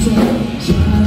就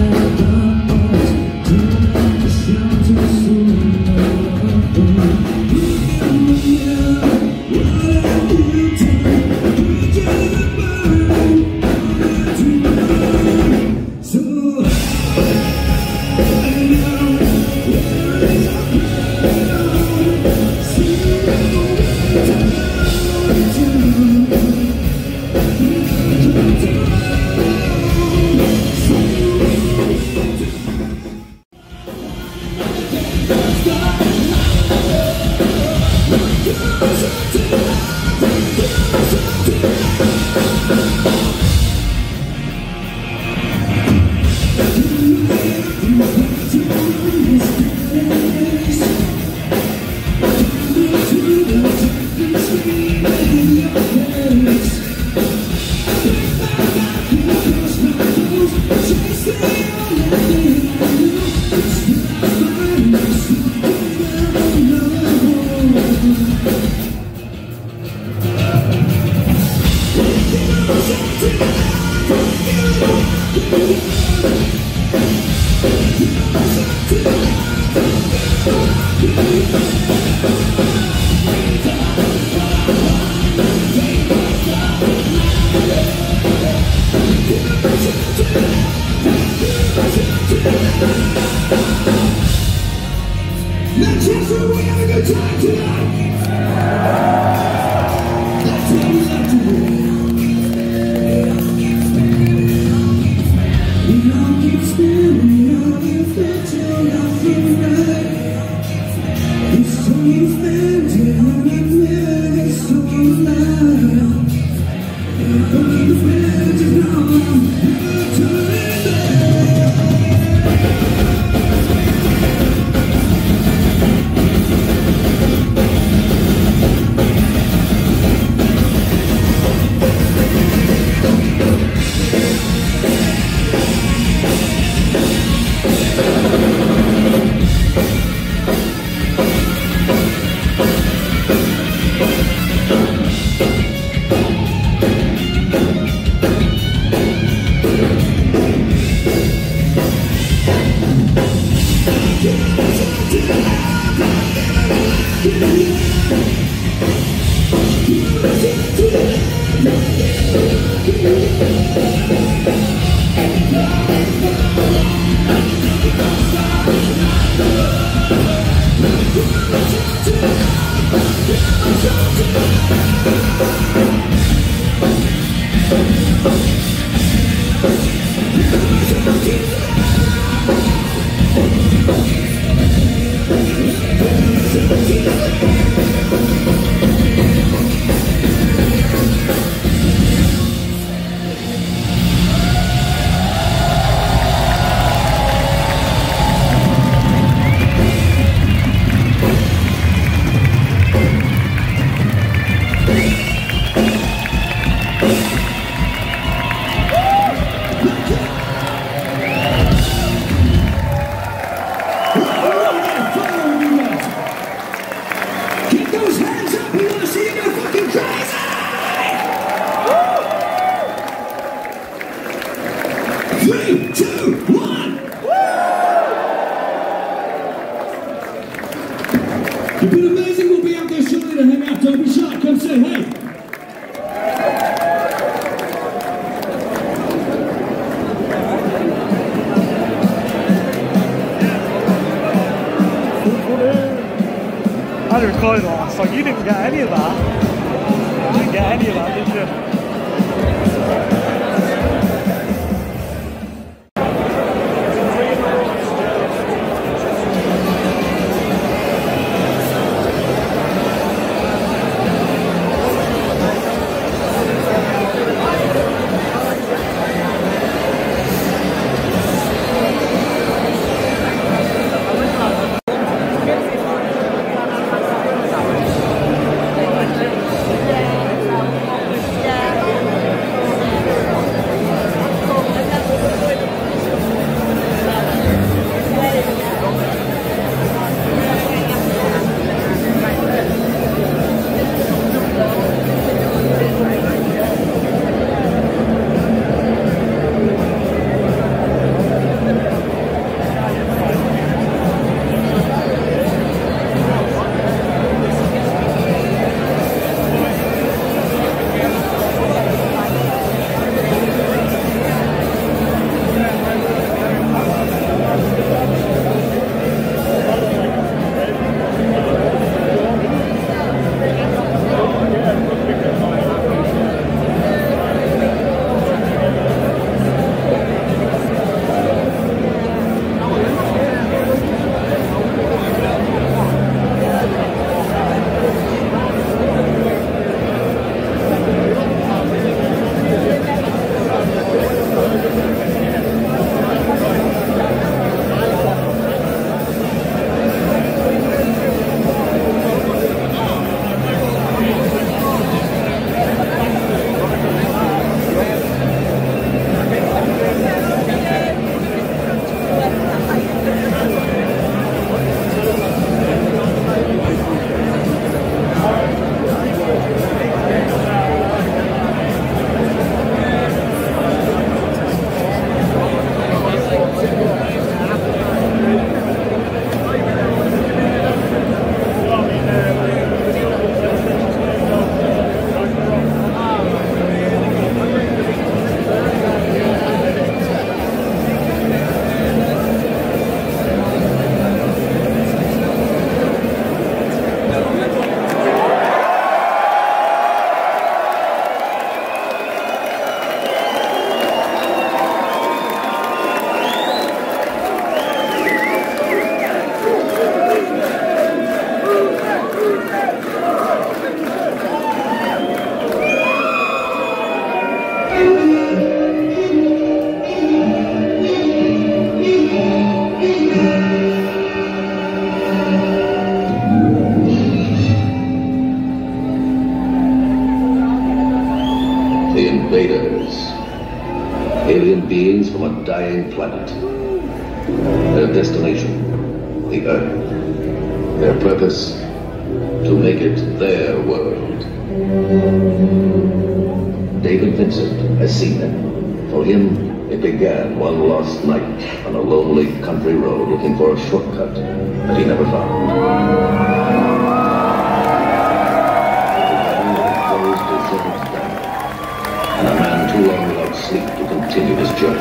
continue his journey.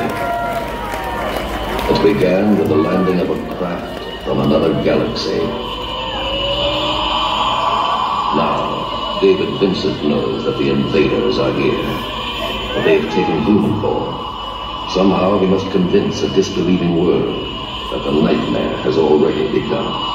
It began with the landing of a craft from another galaxy. Now, David Vincent knows that the invaders are here. But they've taken human form. Somehow he must convince a disbelieving world that the nightmare has already begun.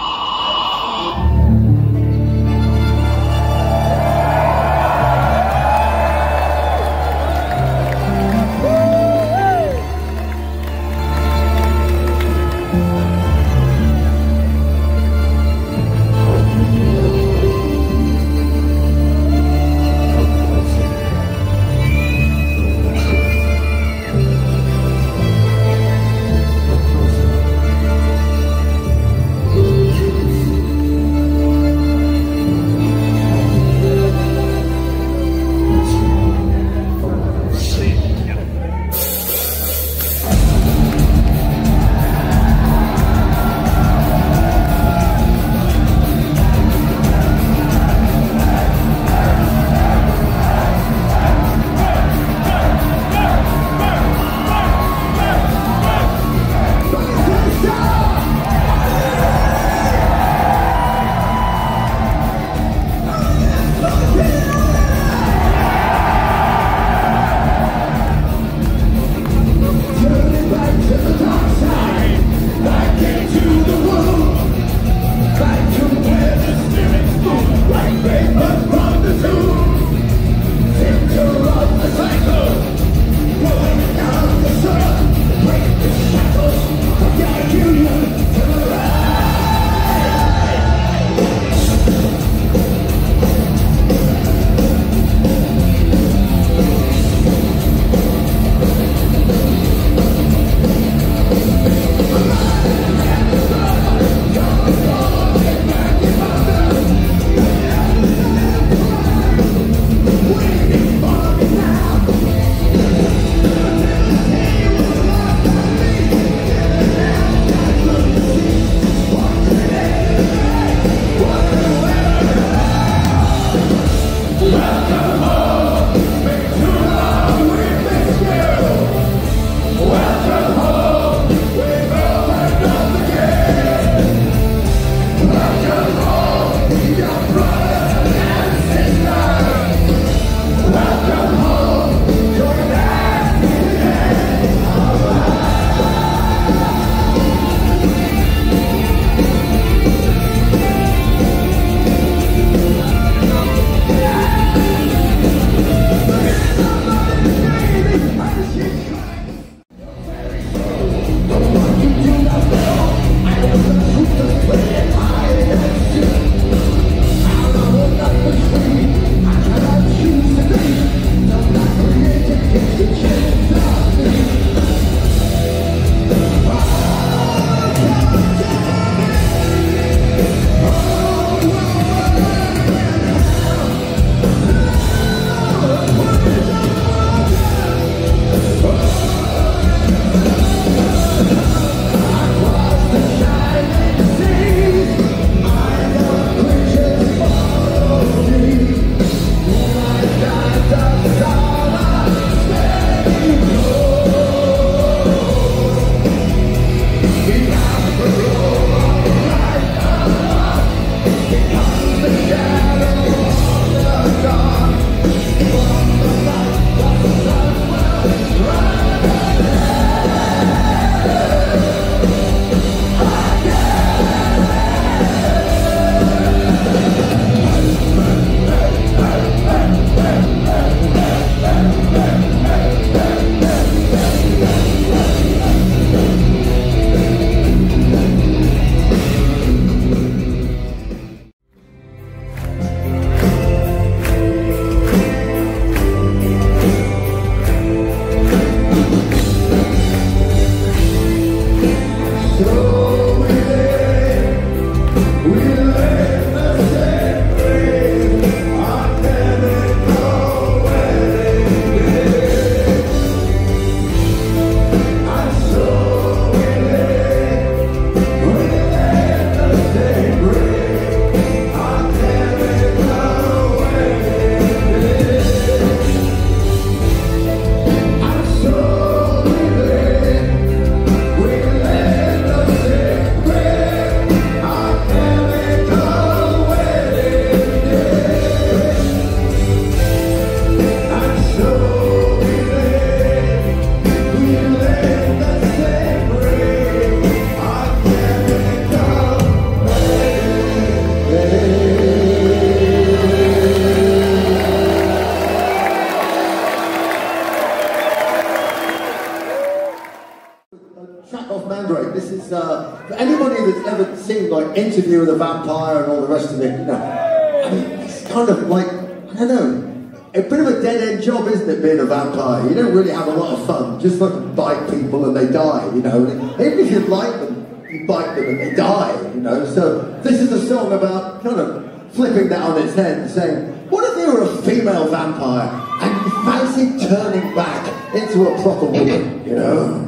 Interview with a Vampire and all the rest of it. You know, I mean, it's kind of like I don't know, a bit of a dead end job, isn't it? Being a vampire, you don't really have a lot of fun. Just like bite people and they die. You know, and even if you like them, you bite them and they die. You know, so this is a song about kind of flipping that on its head and saying, what if you were a female vampire and you fancy turning back into a proper woman? You know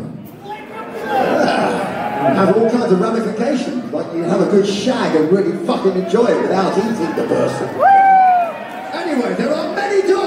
have all kinds of ramifications. Like you have a good shag and really fucking enjoy it without eating the person. Anyway, there are many doors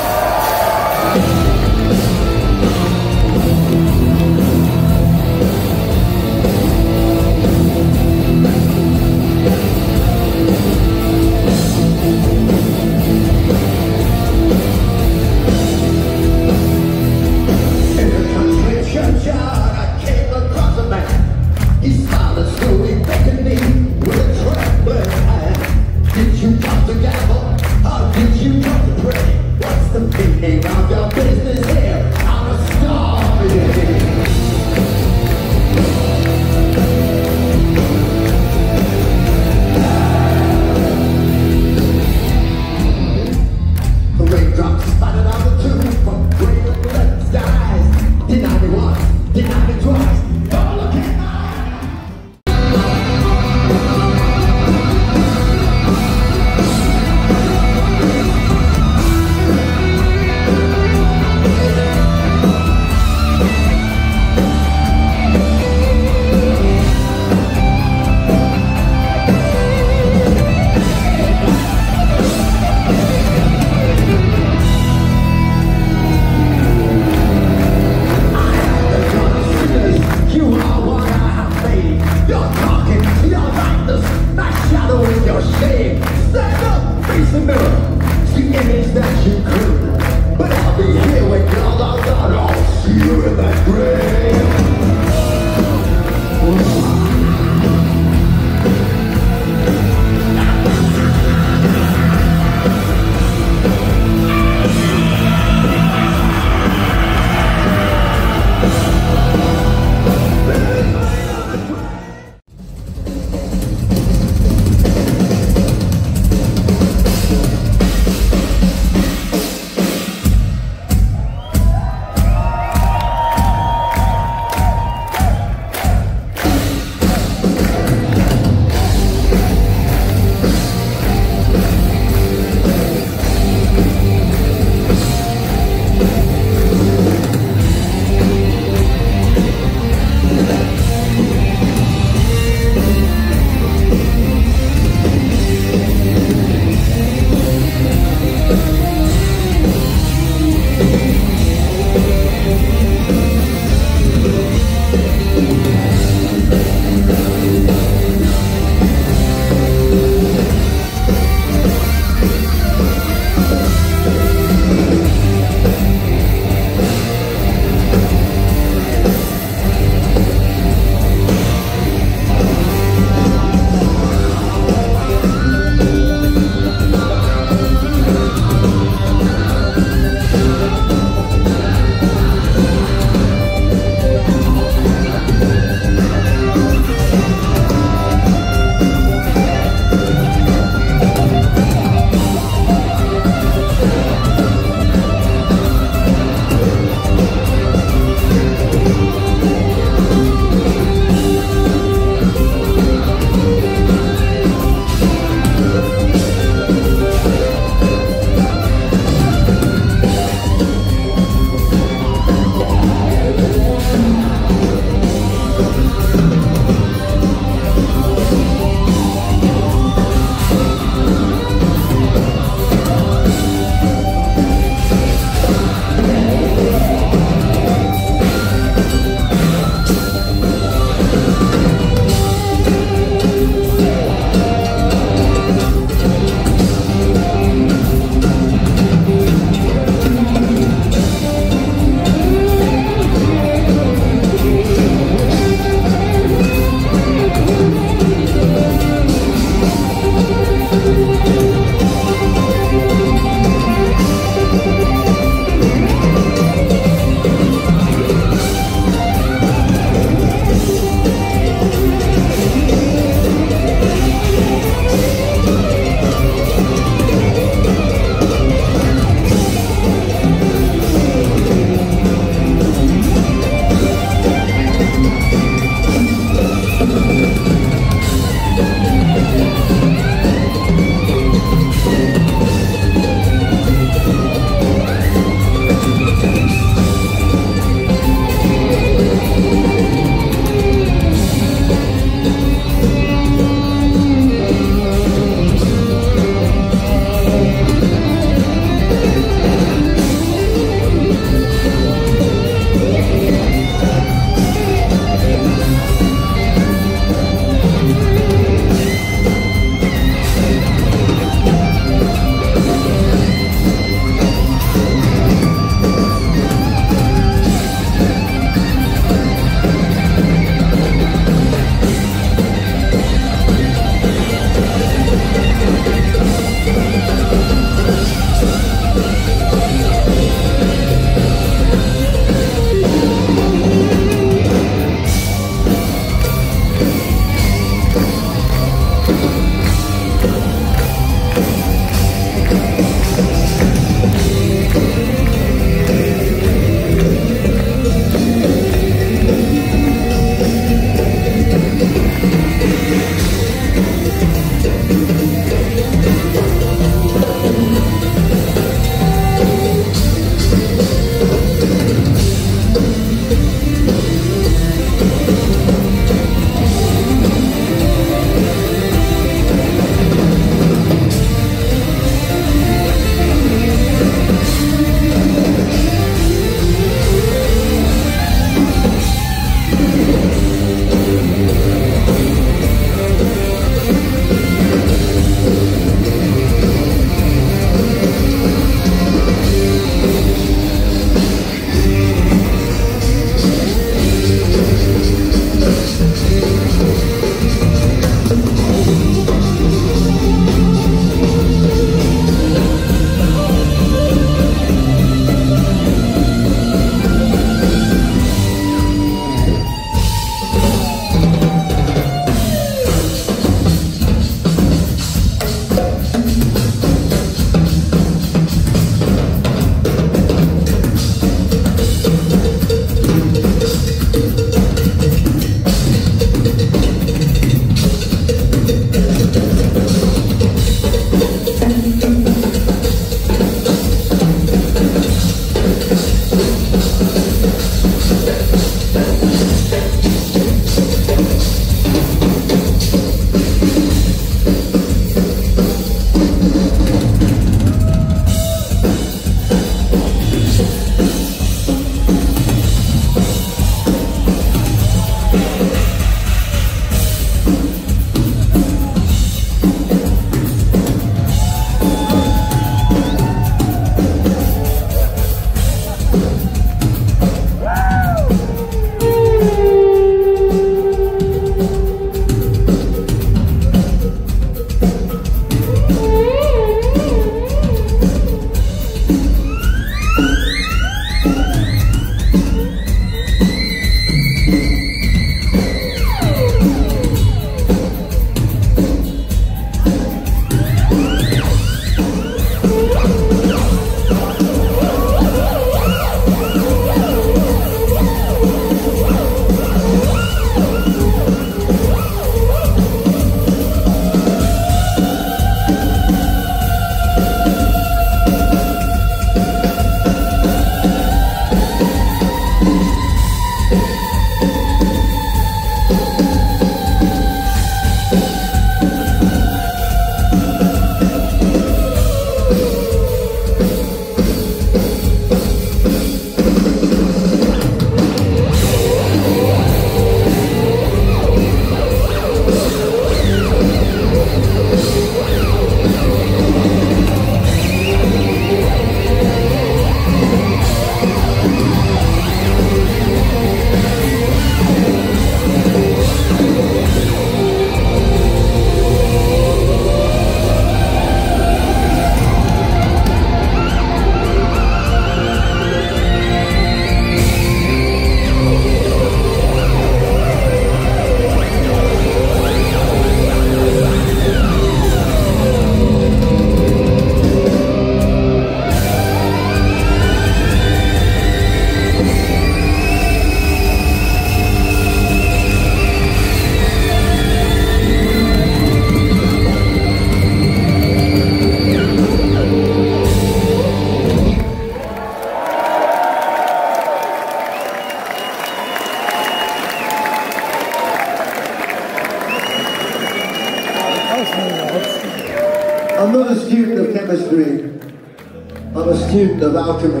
a student